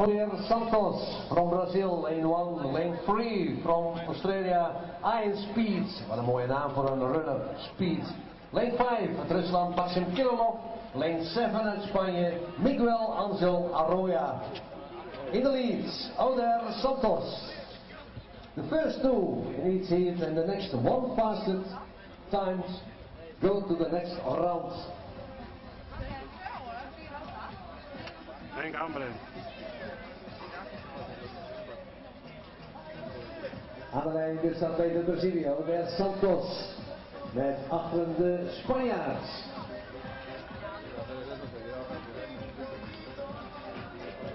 Javier Santos from Brazil, lane 1. Lane 3 from Australia, Ian Speed. Wat een mooie naam voor een runner, Speed. Lane 5 uit Rusland, Maxim Kirilov. Lane 7 uit Spanje, Miguel Angel Arroya. In the lead, Oder Santos. The first two in each heat and the next one fastest times go to the next round. Venga, hombre. Aan de lijn dus staat Peter Brazilië, Oder Santos. Met achter de Spanjaard.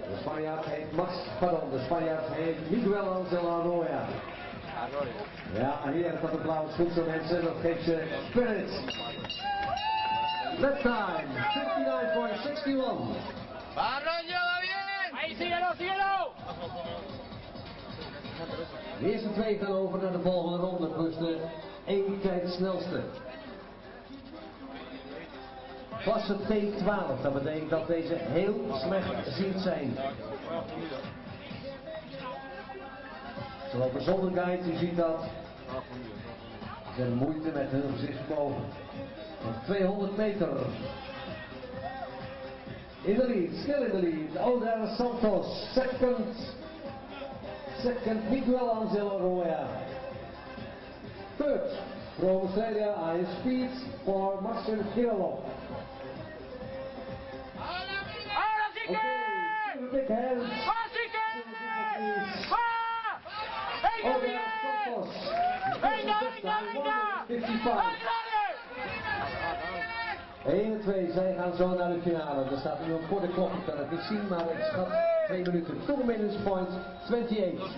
De Spanjaard heet Max, pardon, de Spanjaard heet Miguel Angel Arroya. Ja, hier dat applaus goed zo mensen, dat geeft ze spirit. Left time, 59.61. ¡Arroyo, va bien! ¡Ahí, síguelo, síguelo! De eerste twee gaan over naar de volgende ronde, plus de één tijd snelste. Klasse T12, dat betekent dat deze heel slechtziend zijn. Ze lopen zonder u ziet dat. Ze moeite met hun gezichtsvermogen. Nog 200 meter. In de lead, still in the lead. Oder Santos, second. Second, Miguel Angel Arroya. Third, from Australia, I speed for Maxim Kirilov. ¡Ahora sí que! Okay, big hands. ¡Ahora sí que! ¡Va! ¡Venga. ¡Venga, venga, venga! 55. ¡Dale! 1 en 2, zij gaan zo naar de finale. Er staat nu een korte klok, ik kan het niet zien, maar ik schat 2 minuten. 2 minutes point 28.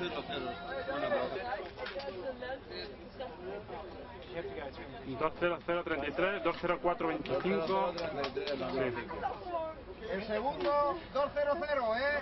El segundo, 2-0-0, ¿eh?